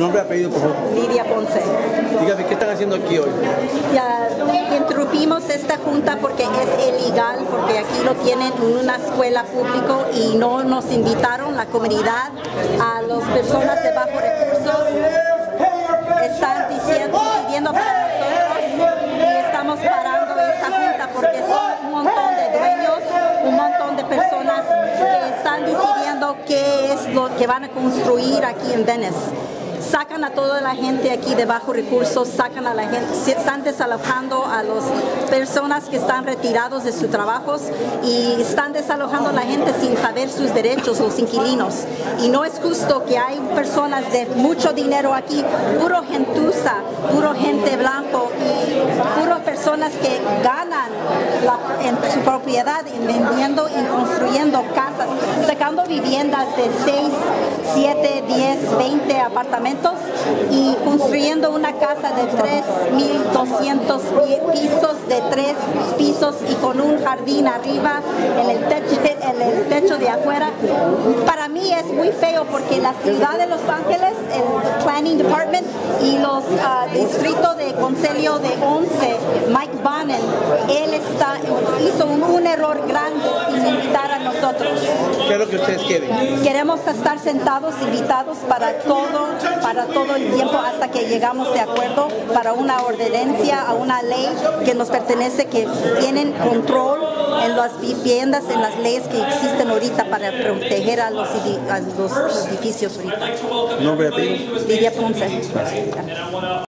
Su nombre y apellido, por favor. Lidia Ponce. Dígame, ¿qué están haciendo aquí hoy? Ya interrumpimos esta junta porque es ilegal, porque aquí lo tienen en una escuela pública y no nos invitaron la comunidad a las personas de bajos recursos. Están diciendo, pidiendo para nosotros y estamos parando esta junta porque son un montón de dueños, un montón de personas que están decidiendo qué es lo que van a construir aquí en Venice sacan a toda la gente aquí de bajos recursos, sacan a la gente, están desalojando a las personas que están retirados de sus trabajos y están desalojando a la gente sin saber sus derechos, los inquilinos. Y no es justo que hay personas de mucho dinero aquí, puro gentuza, puro gente blanco y puro personas que ganan en su propiedad vendiendo y construyendo casas, viviendas de 6, 7, 10, 20 apartamentos y construyendo una casa de 3.200 pisos, de tres pisos y con un jardín arriba en el techo, en el techo de afuera. Para mí es muy feo porque la ciudad de Los Ángeles, el Planning Department y los uh, distritos de Consejo de 11, Mike Bannon, él está, hizo un, un error lo que ustedes quieren? Queremos estar sentados, invitados para todo, para todo el tiempo hasta que llegamos de acuerdo para una ordenancia, a una ley que nos pertenece, que tienen control en las viviendas, en las leyes que existen ahorita para proteger a los, a los edificios ahorita. ¿Nombre y apellido? Lidia Ponce.